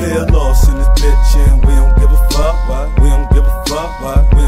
Pale loss in this bitch, and we don't give a fuck. What? We don't give a fuck. What?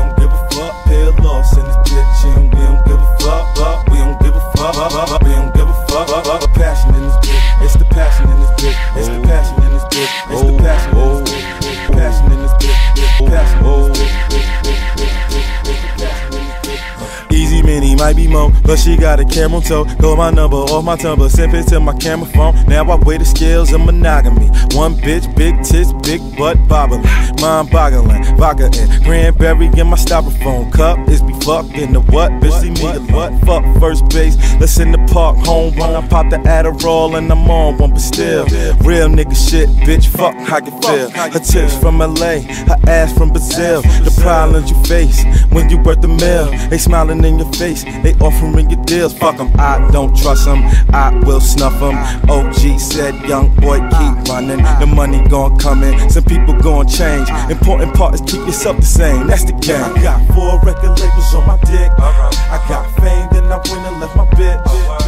Easy might be mo, but she got a camera toe. Call my number off my Tumblr, send it to my camera phone. Now I weigh the scales of monogamy. One bitch, big tits, big butt bobbling, mind boggling. Vodka and cranberry in my styrofoam cup. Is be fucked in the what? Bitch, see me the what? Fuck first base. Let's in the park, home run. I pop the Adderall and I'm on one, but still real nigga shit, bitch. Fuck how you feel. Her tits from LA, her ass from Brazil. The problems you face when you worth the mill, they smiling in your face, they offering you deals. Fuck 'em, I don't trust 'em, I will snuff snuff 'em. OG said, young boy, keep running. The money gon' come in, some people gon' change. Important part is keep yourself the same, that's the game. I got four record labels on my dick. Uh-huh. I got fame, then I went and left my bitch. Uh-huh.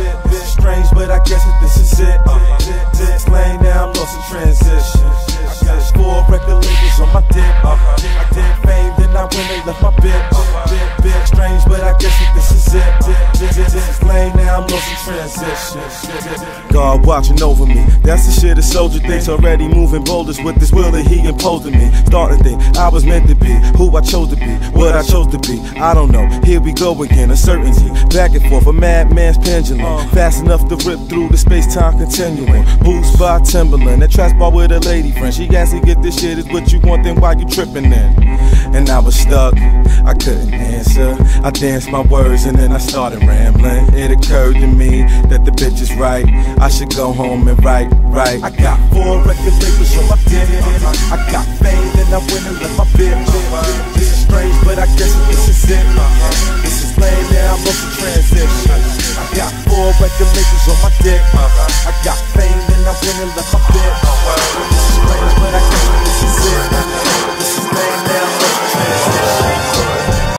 Strange, but I guess that this is it. This lane, now I'm lost in transition. I got four record labels on my dick. Uh-huh. I did fame, then I went and left my bitch. This lane, now I'm lost in transition. God watching over me. That's the shit a soldier thinks already moving boulders with this will that he imposed on me. Starting to think I was meant to be who I chose to be, what I chose to be. I don't know. Here we go again, uncertainty. Back and forth, a madman's pendulum. Fast enough to rip through the space time continuum. Boost by Timberland, that trash bar with a lady friend. She asked to get this shit is what you want, then why you tripping then? And I was stuck, I couldn't. I danced my words and then I started rambling. It occurred to me that the bitch is right. I should go home and write, right. I got four record labels on my it. I got fame, then I went and left my bitch.